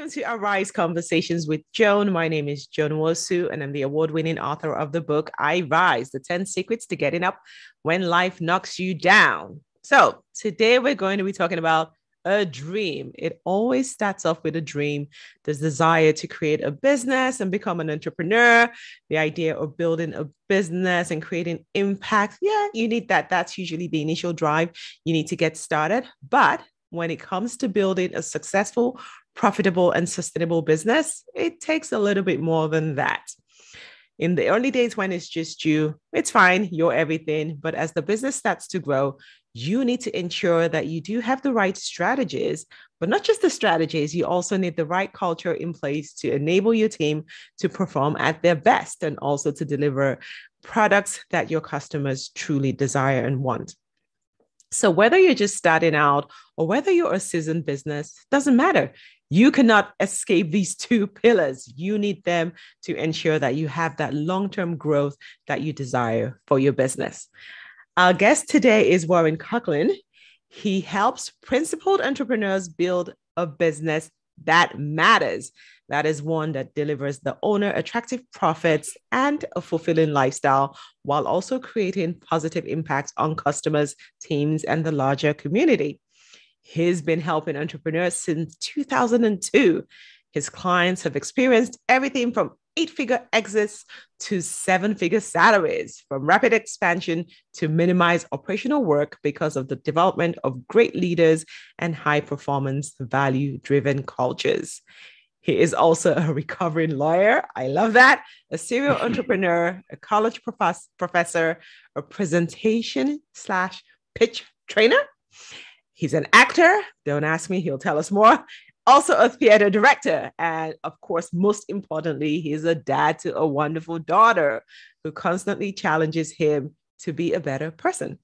Welcome to I Rise Conversations with Joan. My name is Joan Nwosu, and I'm the award winning author of the book I Rise The 10 Secrets to Getting Up When Life Knocks You Down. So, today we're going to be talking about a dream. It always starts off with a dream, this desire to create a business and become an entrepreneur, the idea of building a business and creating impact. Yeah, you need that. That's usually the initial drive you need to get started. But when it comes to building a successful, profitable, and sustainable business, it takes a little bit more than that. In the early days, when it's just you, it's fine, you're everything. But as the business starts to grow, you need to ensure that you do have the right strategies, but not just the strategies, you also need the right culture in place to enable your team to perform at their best and also to deliver products that your customers truly desire and want. So, whether you're just starting out or whether you're a seasoned business, doesn't matter. You cannot escape these two pillars. You need them to ensure that you have that long term growth that you desire for your business. Our guest today is Warren Coughlin. He helps principled entrepreneurs build a business that matters. That is one that delivers the owner attractive profits and a fulfilling lifestyle while also creating positive impacts on customers, teams, and the larger community. He's been helping entrepreneurs since 2002. His clients have experienced everything from eight figure exits to seven figure salaries, from rapid expansion to minimize operational work because of the development of great leaders and high performance, value driven cultures. He is also a recovering lawyer. I love that. A serial entrepreneur, a college profess- professor, a presentation slash pitch trainer. He's an actor. Don't ask me, he'll tell us more also a theater director. And of course, most importantly, he's a dad to a wonderful daughter who constantly challenges him to be a better person.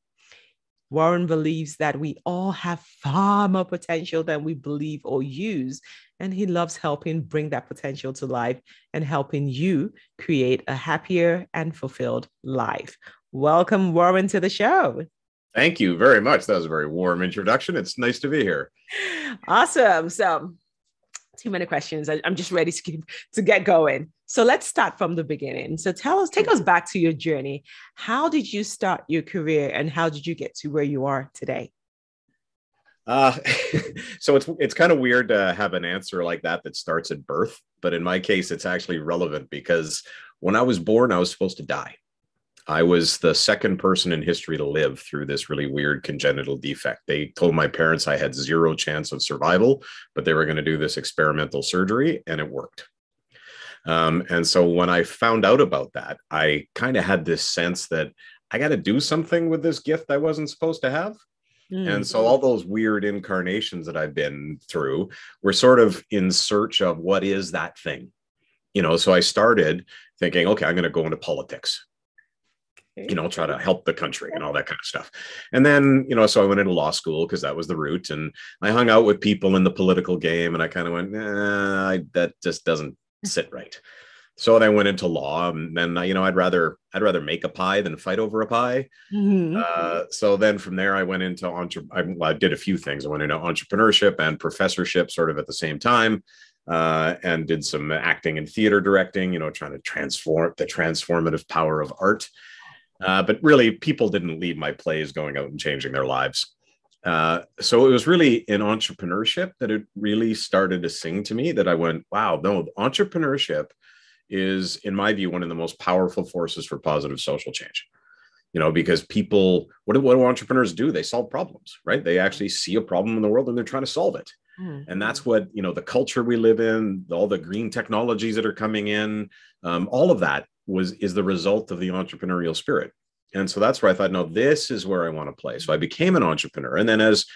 Warren believes that we all have far more potential than we believe or use. And he loves helping bring that potential to life and helping you create a happier and fulfilled life. Welcome, Warren, to the show. Thank you very much. That was a very warm introduction. It's nice to be here. Awesome. So, too many questions. I, am just ready to keep, to get going. So let's start from the beginning. So tell us, take us back to your journey. How did you start your career, and how did you get to where you are today? Uh, so it's it's kind of weird to have an answer like that that starts at birth, but in my case, it's actually relevant because when I was born, I was supposed to die. I was the second person in history to live through this really weird congenital defect. They told my parents I had zero chance of survival, but they were going to do this experimental surgery, and it worked. Um, and so when I found out about that, I kind of had this sense that I got to do something with this gift I wasn't supposed to have. Mm. And so all those weird incarnations that I've been through were sort of in search of what is that thing. You know, so I started thinking, okay, I'm going to go into politics you know, try to help the country and all that kind of stuff. And then, you know, so I went into law school because that was the route. And I hung out with people in the political game and I kind of went, nah, I, that just doesn't sit right. So then I went into law and then, you know, I'd rather, I'd rather make a pie than fight over a pie. Mm-hmm. Uh, so then from there, I went into, entre- I, well, I did a few things. I went into entrepreneurship and professorship sort of at the same time. Uh, and did some acting and theater directing, you know, trying to transform the transformative power of art. Uh, but really, people didn't leave my plays going out and changing their lives. Uh, so it was really in entrepreneurship that it really started to sing to me that I went, wow, no, entrepreneurship is, in my view, one of the most powerful forces for positive social change. You know, because people, what do, what do entrepreneurs do? They solve problems, right? They actually see a problem in the world and they're trying to solve it. Mm-hmm. And that's what, you know, the culture we live in, all the green technologies that are coming in, um, all of that was is the result of the entrepreneurial spirit. And so that's where i thought no this is where i want to play. So i became an entrepreneur. And then as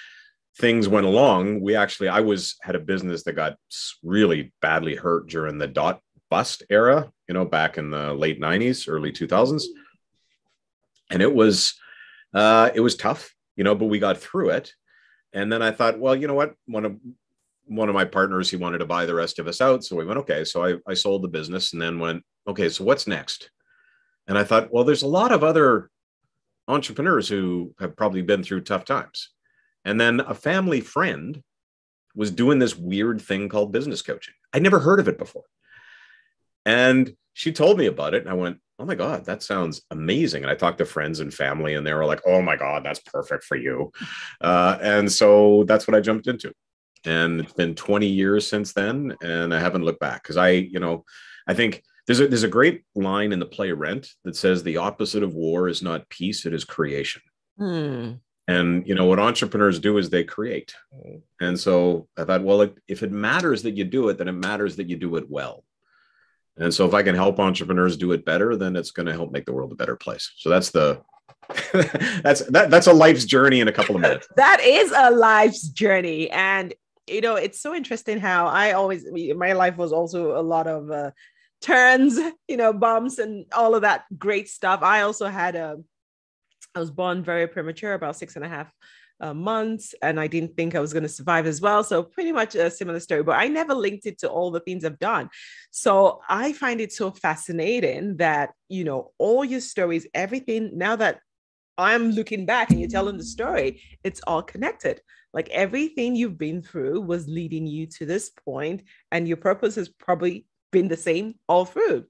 things went along we actually i was had a business that got really badly hurt during the dot bust era you know back in the late 90s early 2000s and it was uh it was tough you know but we got through it. And then i thought well you know what? One of one of my partners he wanted to buy the rest of us out so we went okay so i, I sold the business and then went okay, so what's next? And I thought, well, there's a lot of other entrepreneurs who have probably been through tough times. And then a family friend was doing this weird thing called business coaching. I'd never heard of it before. And she told me about it. And I went, Oh my God, that sounds amazing. And I talked to friends and family, and they were like, Oh my God, that's perfect for you. Uh, and so that's what I jumped into. And it's been 20 years since then. And I haven't looked back because I, you know, I think there's a, there's a great line in the play Rent that says the opposite of war is not peace, it is creation. Hmm. And you know what entrepreneurs do is they create. And so I thought, well, if it matters that you do it, then it matters that you do it well. And so if I can help entrepreneurs do it better, then it's going to help make the world a better place. So that's the that's that, that's a life's journey in a couple of minutes. that is a life's journey, and you know it's so interesting how I always my life was also a lot of uh, turns, you know, bumps, and all of that great stuff. I also had a I was born very premature, about six and a half uh, months, and I didn't think I was going to survive as well. So, pretty much a similar story, but I never linked it to all the things I've done. So, I find it so fascinating that, you know, all your stories, everything, now that I'm looking back and you're telling the story, it's all connected. Like everything you've been through was leading you to this point, and your purpose has probably been the same all through.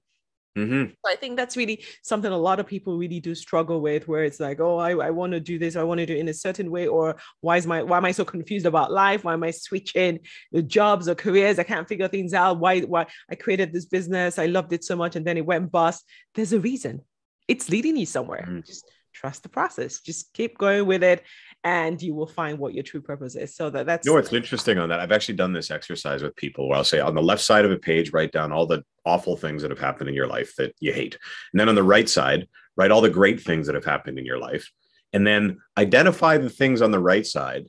Mm-hmm. So I think that's really something a lot of people really do struggle with, where it's like, oh, I, I want to do this, I want to do it in a certain way, or why is my why am I so confused about life? Why am I switching jobs or careers? I can't figure things out. Why why I created this business, I loved it so much, and then it went bust. There's a reason. It's leading you somewhere. Mm-hmm. Just trust the process. Just keep going with it, and you will find what your true purpose is. So that that's you know interesting on that. I've actually done this exercise with people where I'll say on the left side of a page, write down all the awful things that have happened in your life that you hate. And then on the right side, write all the great things that have happened in your life. And then identify the things on the right side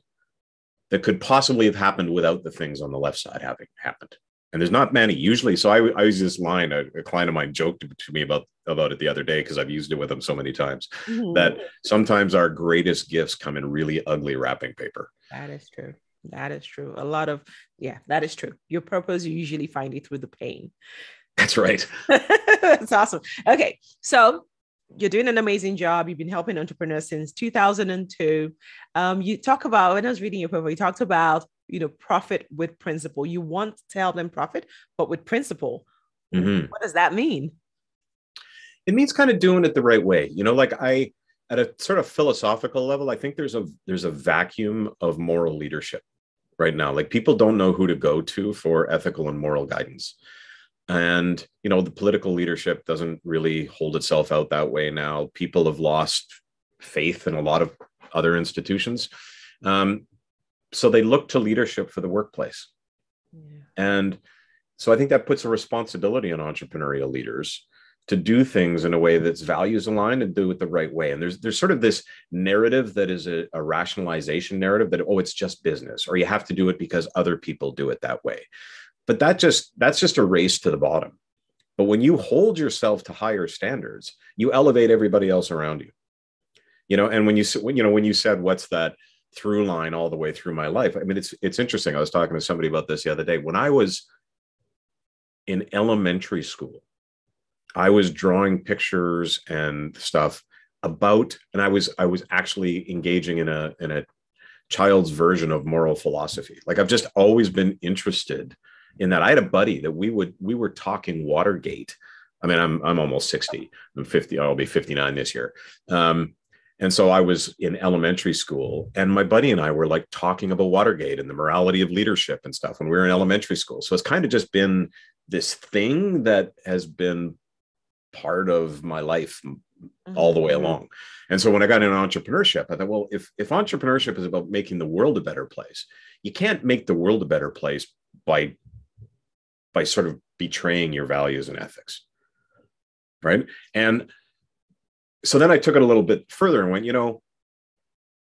that could possibly have happened without the things on the left side having happened and there's not many usually. So I, I use this line. A, a, client of mine joked to me about about it the other day because I've used it with them so many times. Mm-hmm. That sometimes our greatest gifts come in really ugly wrapping paper. That is true. That is true. A lot of yeah, that is true. Your purpose you usually find it through the pain. That's right. That's awesome. Okay, so you're doing an amazing job. You've been helping entrepreneurs since 2002. Um, you talk about when I was reading your profile, you talked about you know profit with principle. You want to help them profit, but with principle. Mm-hmm. What does that mean? It means kind of doing it the right way. You know, like I at a sort of philosophical level, I think there's a there's a vacuum of moral leadership right now. Like people don't know who to go to for ethical and moral guidance and you know the political leadership doesn't really hold itself out that way now people have lost faith in a lot of other institutions um, so they look to leadership for the workplace yeah. and so i think that puts a responsibility on entrepreneurial leaders to do things in a way that's values aligned and do it the right way. And there's there's sort of this narrative that is a, a, rationalization narrative that oh it's just business or you have to do it because other people do it that way but that just that's just a race to the bottom but when you hold yourself to higher standards you elevate everybody else around you you know and when you you know when you said what's that through line all the way through my life i mean it's it's interesting i was talking to somebody about this the other day when i was in elementary school i was drawing pictures and stuff about and i was i was actually engaging in a in a child's version of moral philosophy like i've just always been interested in that I had a buddy that we would we were talking Watergate. I mean, I'm I'm almost 60. I'm 50. I'll be 59 this year. Um, and so I was in elementary school, and my buddy and I were like talking about Watergate and the morality of leadership and stuff when we were in elementary school. So it's kind of just been this thing that has been part of my life all the way mm-hmm. along. And so when I got into entrepreneurship, I thought, well, if if entrepreneurship is about making the world a better place, you can't make the world a better place by by sort of betraying your values and ethics. Right. And so then I took it a little bit further and went, you know,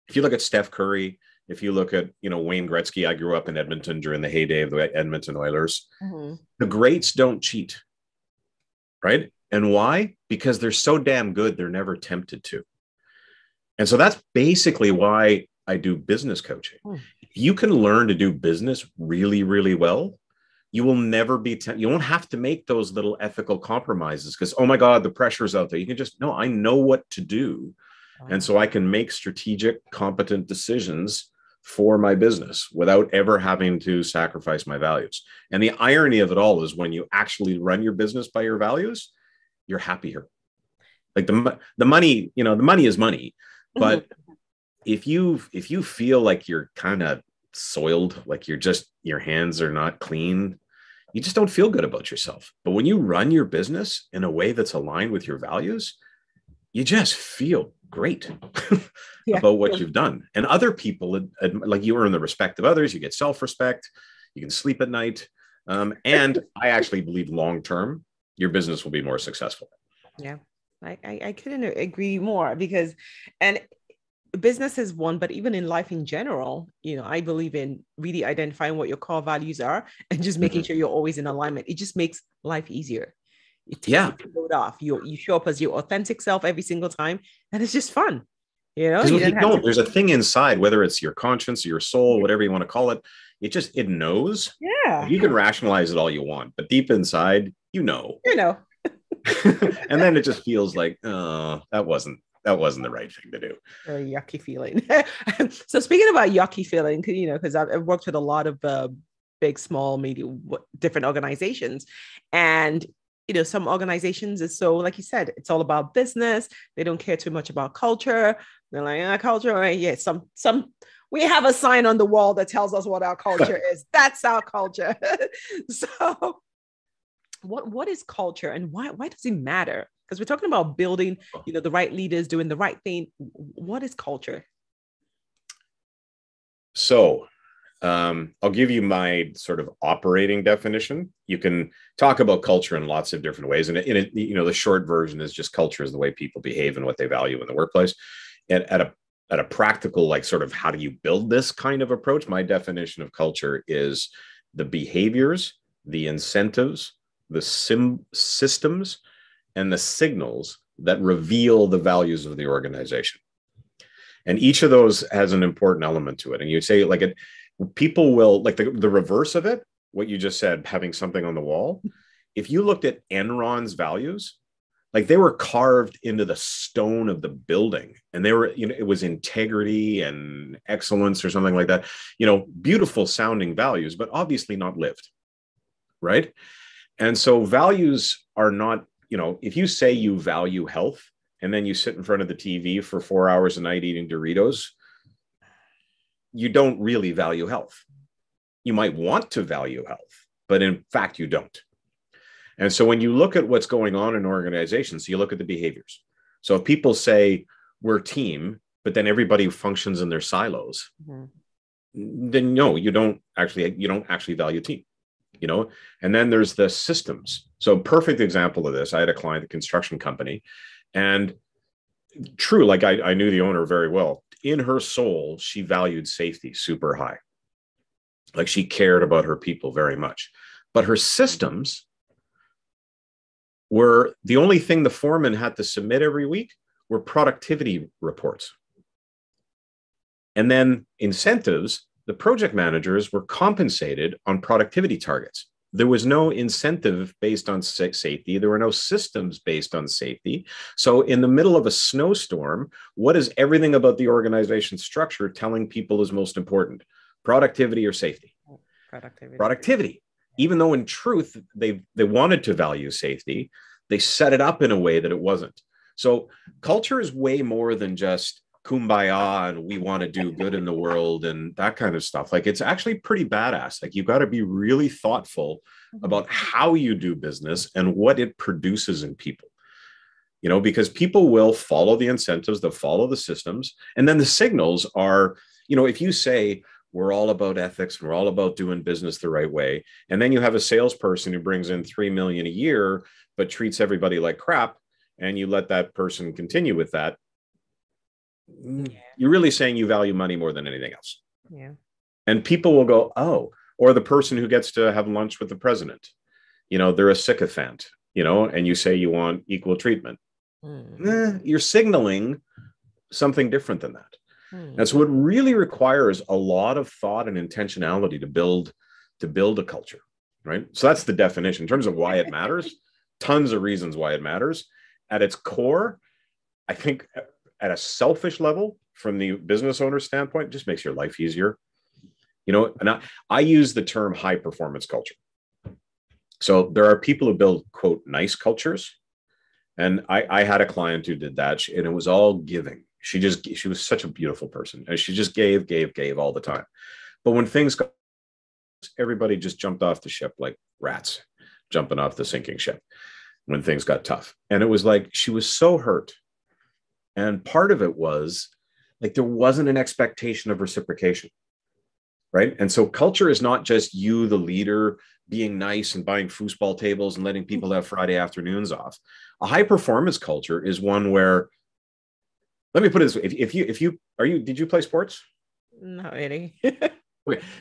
if you look at Steph Curry, if you look at, you know, Wayne Gretzky, I grew up in Edmonton during the heyday of the Edmonton Oilers. Mm-hmm. The greats don't cheat. Right. And why? Because they're so damn good, they're never tempted to. And so that's basically why I do business coaching. Hmm. You can learn to do business really, really well you will never be te- you won't have to make those little ethical compromises because oh my god the pressure's out there you can just no i know what to do and so i can make strategic competent decisions for my business without ever having to sacrifice my values. And the irony of it all is when you actually run your business by your values, you're happier. Like the the money, you know, the money is money, but mm-hmm. if you if you feel like you're kind of soiled, like you're just your hands are not clean, you just don't feel good about yourself. But when you run your business in a way that's aligned with your values, you just feel great yeah. about what you've done. And other people, like you earn the respect of others, you get self respect, you can sleep at night. Um, and I actually believe long term, your business will be more successful. Yeah. I, I, I couldn't agree more because, and business is one, but even in life in general, you know, I believe in really identifying what your core values are and just making mm-hmm. sure you're always in alignment. It just makes life easier. It takes yeah. load off. You you show up as your authentic self every single time, and it's just fun. You know, you you don't, to- there's a thing inside, whether it's your conscience, your soul, whatever you want to call it. It just it knows. Yeah. You can rationalize it all you want, but deep inside, you know. You know. and then it just feels like, oh, that wasn't that wasn't the right thing to do. Very yucky feeling. so speaking about yucky feeling, you know, because I've, worked with a lot of uh, big, small, medium, different organizations, and you know, some organizations is so, like you said, it's all about business. They don't care too much about culture. They're like, ah, culture, right? Yeah, some some we have a sign on the wall that tells us what our culture is. That's our culture. so what what is culture and why why does it matter? Because we're talking about building you know the right leaders doing the right thing. What is culture? So um, i'll give you my sort of operating definition. You can talk about culture in lots of different ways and in it you know the short version is just culture is the way people behave and what they value in the workplace. And at a at a practical like sort of how do you build this kind of approach my definition of culture is the behaviors the incentives the sim systems and the signals that reveal the values of the organization. And each of those has an important element to it. And you say, like, it, people will, like, the, the reverse of it, what you just said, having something on the wall. If you looked at Enron's values, like they were carved into the stone of the building and they were you know it was integrity and excellence or something like that you know beautiful sounding values but obviously not lived right and so values are not you know, if you say you value health and then you sit in front of the TV for four hours a night eating Doritos, you don't really value health. You might want to value health, but in fact, you don't. And so when you look at what's going on in organizations, you look at the behaviors. So if people say we're team, but then everybody functions in their silos, mm-hmm. then no, you don't actually you don't actually value team you know? And then there's the systems. So perfect example of this i had a client a construction company and true like I, I knew the owner very well. In her soul she valued safety super high. Like she cared about her people very much. But her systems were the only thing the foreman had to submit every week were productivity reports. And then incentives the project managers were compensated on productivity targets. There was no incentive based on safety. There were no systems based on safety. So, in the middle of a snowstorm, what is everything about the organization structure telling people is most important? Productivity or safety? Productivity. Productivity. Even though in truth they they wanted to value safety, they set it up in a way that it wasn't. So, culture is way more than just kumbaya and we want to do good in the world and that kind of stuff. Like it's actually pretty badass. Like you've got to be really thoughtful mm-hmm. about how you do business and what it produces in people. You know, because people will follow the incentives, they'll follow the systems, and then the signals are, you know, if you say we're all about ethics and we're all about doing business the right way, and then you have a salesperson who brings in three million a year but treats everybody like crap, and you let that person continue with that, yeah. you're really saying you value money more than anything else. Yeah. And people will go, oh, or the person who gets to have lunch with the president, you know, they're a sycophant, you know, and you say you want equal treatment. Mm. Eh, you're signaling something different than that. Mm. And so it really requires a lot of thought and intentionality to build to build a culture, right? So that's the definition in terms of why it matters. tons of reasons why it matters. At its core, I think at a selfish level, from the business owner standpoint, just makes your life easier. You know, and I, I use the term high performance culture. So there are people who build quote nice cultures. And I, I had a client who did that, and it was all giving. She just she was such a beautiful person, and she just gave, gave, gave all the time. But when things got, everybody just jumped off the ship like rats jumping off the sinking ship when things got tough. And it was like she was so hurt. And part of it was like there wasn't an expectation of reciprocation. Right. And so culture is not just you, the leader, being nice and buying foosball tables and letting people have Friday afternoons off. A high performance culture is one where, let me put it this way: if, if you if you are you did you play sports? Not really. okay.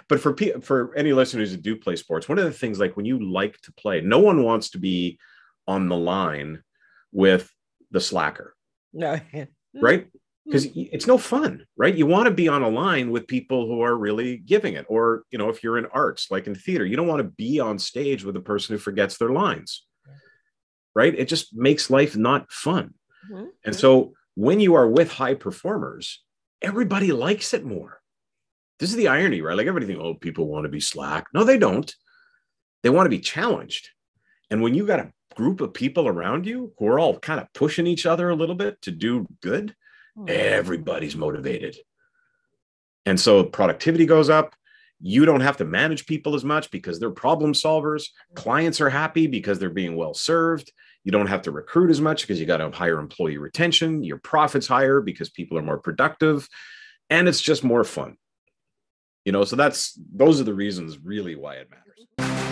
But for for any listeners that do play sports, one of the things like when you like to play, no one wants to be on the line with the slacker. No. right? Because it's no fun, right? You want to be on a line with people who are really giving it. Or, you know, if you're in arts, like in theater, you don't want to be on stage with a person who forgets their lines, right? It just makes life not fun. Mm-hmm. And so when you are with high performers, everybody likes it more. This is the irony, right? Like everything, oh, people want to be slack. No, they don't. They want to be challenged. And when you got a group of people around you who are all kind of pushing each other a little bit to do good, hmm. everybody's motivated. And so productivity goes up. You don't have to manage people as much because they're problem solvers. Clients are happy because they're being well served. You don't have to recruit as much because you got a higher employee retention. Your profits higher because people are more productive. And it's just more fun. You know, so that's those are the reasons really why it matters.